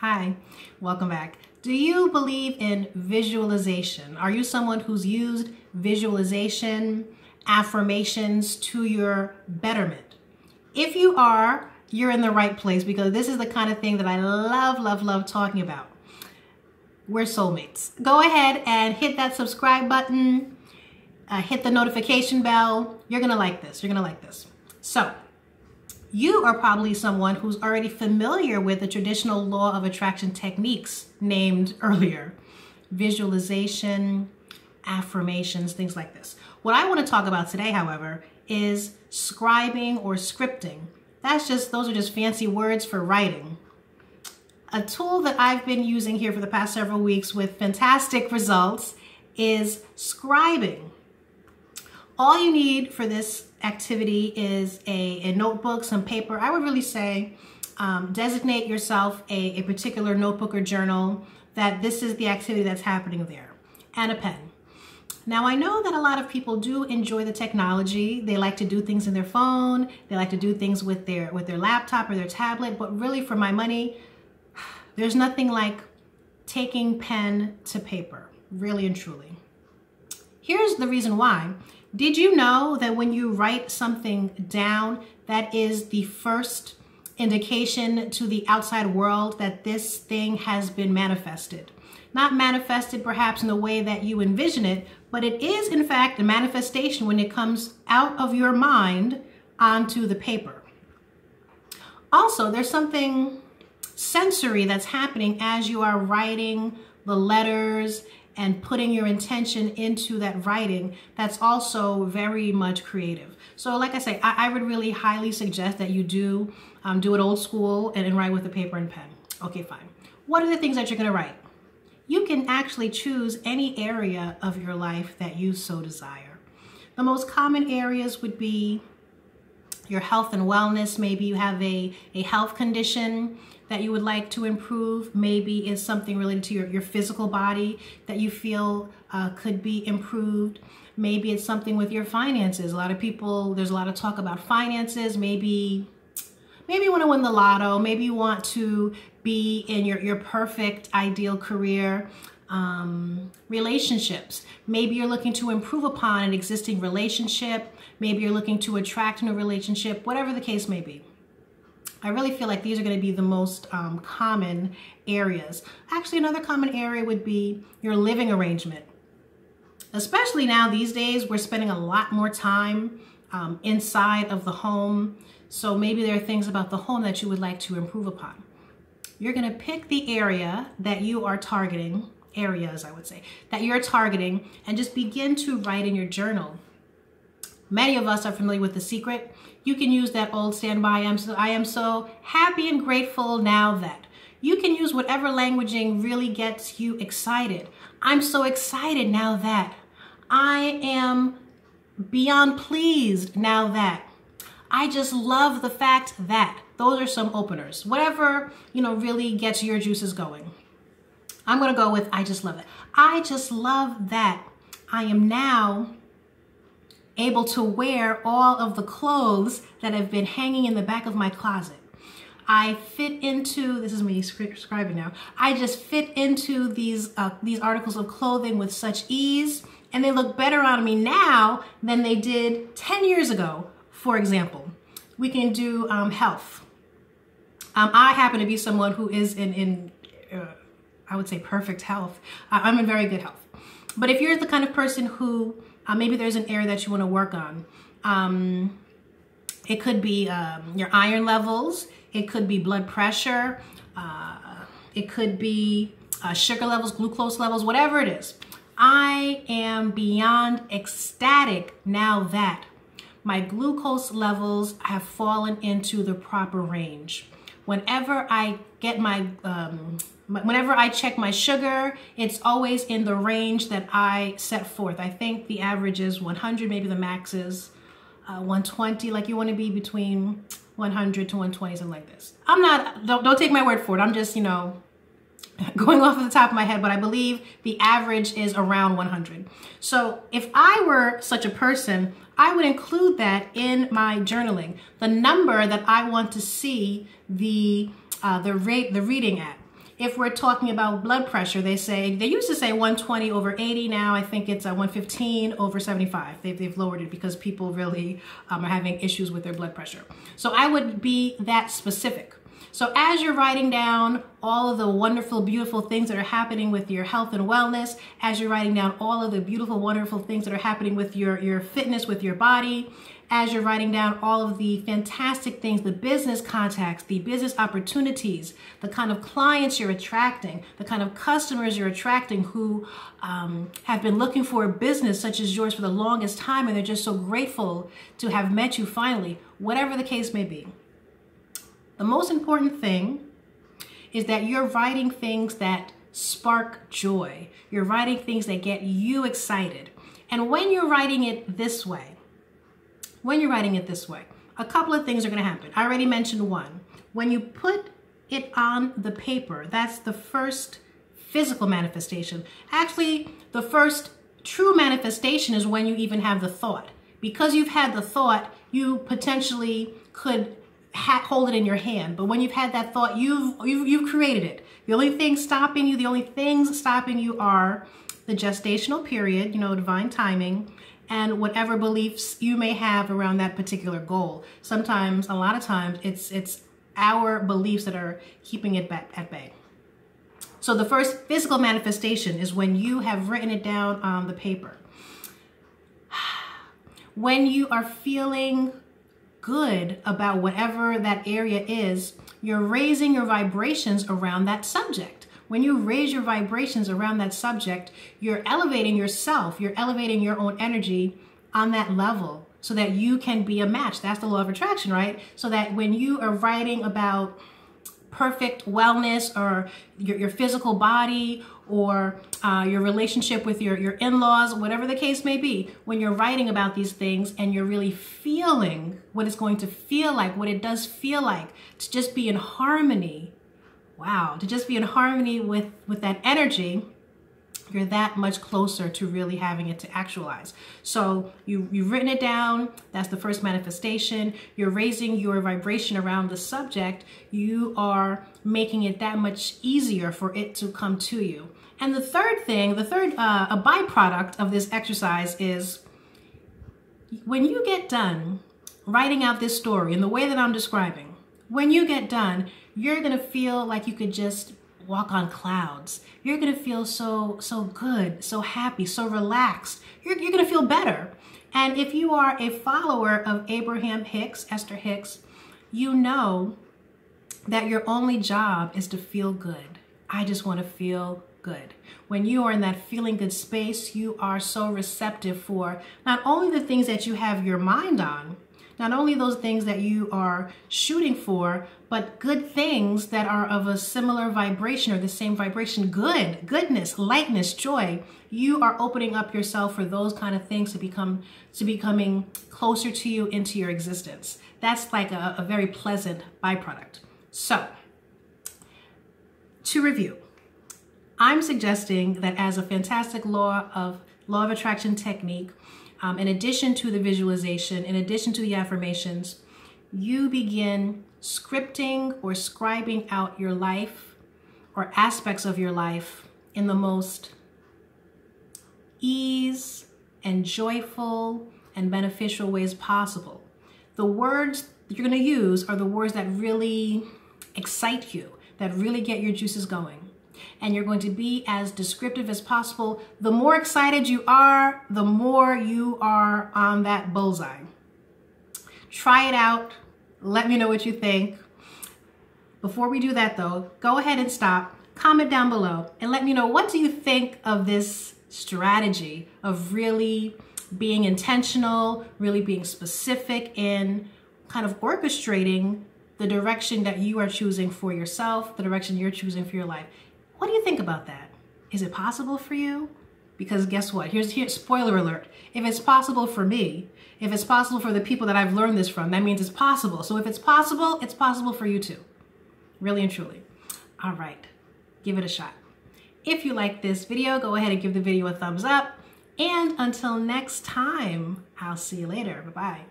Hi, welcome back. Do you believe in visualization? Are you someone who's used visualization, affirmations to your betterment? If you are, you're in the right place because this is the kind of thing that I love, love, love talking about. We're soulmates. Go ahead and hit that subscribe button, uh, hit the notification bell. You're gonna like this. You're gonna like this. So, you are probably someone who's already familiar with the traditional law of attraction techniques named earlier visualization, affirmations, things like this. What I want to talk about today, however, is scribing or scripting. That's just, those are just fancy words for writing. A tool that I've been using here for the past several weeks with fantastic results is scribing. All you need for this activity is a, a notebook, some paper. I would really say um, designate yourself a, a particular notebook or journal that this is the activity that's happening there, and a pen. Now I know that a lot of people do enjoy the technology. They like to do things in their phone. They like to do things with their with their laptop or their tablet. But really, for my money, there's nothing like taking pen to paper, really and truly. Here's the reason why. Did you know that when you write something down, that is the first indication to the outside world that this thing has been manifested? Not manifested perhaps in the way that you envision it, but it is in fact a manifestation when it comes out of your mind onto the paper. Also, there's something sensory that's happening as you are writing the letters and putting your intention into that writing that's also very much creative. So like I say, I, I would really highly suggest that you do um, do it old school and, and write with a paper and pen. Okay, fine. What are the things that you're gonna write? You can actually choose any area of your life that you so desire. The most common areas would be your health and wellness. Maybe you have a, a health condition that you would like to improve. Maybe it's something related to your, your physical body that you feel uh, could be improved. Maybe it's something with your finances. A lot of people, there's a lot of talk about finances. Maybe maybe you want to win the lotto. Maybe you want to be in your, your perfect ideal career. Um, relationships. Maybe you're looking to improve upon an existing relationship. Maybe you're looking to attract a new relationship, whatever the case may be. I really feel like these are going to be the most um, common areas. Actually, another common area would be your living arrangement. Especially now these days, we're spending a lot more time um, inside of the home. So maybe there are things about the home that you would like to improve upon. You're going to pick the area that you are targeting, areas I would say, that you're targeting, and just begin to write in your journal. Many of us are familiar with The Secret you can use that old standby. I am so, I am so happy and grateful now that. You can use whatever languaging really gets you excited. I'm so excited now that. I am beyond pleased now that. I just love the fact that. Those are some openers. Whatever, you know, really gets your juices going. I'm going to go with I just love it. I just love that I am now able to wear all of the clothes that have been hanging in the back of my closet. I fit into, this is me scribing now, I just fit into these, uh, these articles of clothing with such ease and they look better on me now than they did 10 years ago, for example. We can do um, health. Um, I happen to be someone who is in, in uh, I would say perfect health. I'm in very good health. But if you're the kind of person who uh, maybe there's an area that you want to work on. Um, it could be um, your iron levels. It could be blood pressure. Uh, it could be uh, sugar levels, glucose levels, whatever it is. I am beyond ecstatic now that my glucose levels have fallen into the proper range. Whenever I get my um, whenever I check my sugar, it's always in the range that I set forth. I think the average is 100, maybe the max is uh, 120. Like you want to be between 100 to 120, something like this. I'm not, don't, don't take my word for it. I'm just, you know, going off of the top of my head, but I believe the average is around 100. So if I were such a person, I would include that in my journaling, the number that I want to see the, uh, the rate, the reading at. if we're talking about blood pressure, they say, they used to say 120 over 80. Now I think it's a 115 over 75. They've, they've lowered it because people really um, are having issues with their blood pressure. So I would be that specific. So as you're writing down all of the wonderful, beautiful things that are happening with your health and wellness, as you're writing down all of the beautiful, wonderful things that are happening with your, your fitness, with your body, as you're writing down all of the fantastic things, the business contacts, the business opportunities, the kind of clients you're attracting, the kind of customers you're attracting who um, have been looking for a business such as yours for the longest time and they're just so grateful to have met you finally, whatever the case may be. The most important thing is that you're writing things that spark joy. You're writing things that get you excited. And when you're writing it this way, when you're writing it this way, a couple of things are going to happen. I already mentioned one. When you put it on the paper, that's the first physical manifestation. Actually, the first true manifestation is when you even have the thought. Because you've had the thought, you potentially could hold it in your hand. But when you've had that thought, you've, you've, you've created it. The only thing stopping you, the only things stopping you are the gestational period, you know, divine timing, and whatever beliefs you may have around that particular goal. Sometimes, a lot of times, it's it's our beliefs that are keeping it back at bay. So the first physical manifestation is when you have written it down on the paper. When you are feeling good about whatever that area is, you're raising your vibrations around that subject. When you raise your vibrations around that subject, you're elevating yourself, you're elevating your own energy on that level so that you can be a match. That's the law of attraction, right? So that when you are writing about perfect wellness or your, your physical body or uh, your relationship with your, your in-laws, whatever the case may be, when you're writing about these things and you're really feeling what it's going to feel like, what it does feel like to just be in harmony wow, to just be in harmony with, with that energy, you're that much closer to really having it to actualize. So you, you've written it down. That's the first manifestation. You're raising your vibration around the subject. You are making it that much easier for it to come to you. And the third thing, the third, uh, a byproduct of this exercise is when you get done writing out this story in the way that I'm describing, when you get done, you're to feel like you could just walk on clouds. You're going to feel so so good, so happy, so relaxed. You're, you're going to feel better. And if you are a follower of Abraham Hicks, Esther Hicks, you know that your only job is to feel good. I just want to feel good. When you are in that feeling good space, you are so receptive for not only the things that you have your mind on, not only those things that you are shooting for, but good things that are of a similar vibration or the same vibration. Good, goodness, lightness, joy. You are opening up yourself for those kind of things to become to becoming closer to you into your existence. That's like a, a very pleasant byproduct. So, to review, I'm suggesting that as a fantastic law of law of attraction technique, um, in addition to the visualization, in addition to the affirmations, you begin scripting or scribing out your life or aspects of your life in the most ease and joyful and beneficial ways possible. The words you're going to use are the words that really excite you, that really get your juices going and you're going to be as descriptive as possible. The more excited you are, the more you are on that bullseye. Try it out. Let me know what you think. Before we do that though, go ahead and stop, comment down below, and let me know what do you think of this strategy of really being intentional, really being specific in kind of orchestrating the direction that you are choosing for yourself, the direction you're choosing for your life. What do you think about that? Is it possible for you? Because guess what? Here's here spoiler alert. If it's possible for me, if it's possible for the people that I've learned this from, that means it's possible. So if it's possible, it's possible for you too. Really and truly. All right. Give it a shot. If you like this video, go ahead and give the video a thumbs up. And until next time, I'll see you later. Bye-bye.